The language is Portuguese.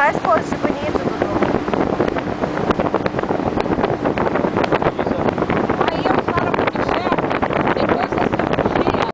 mais positivo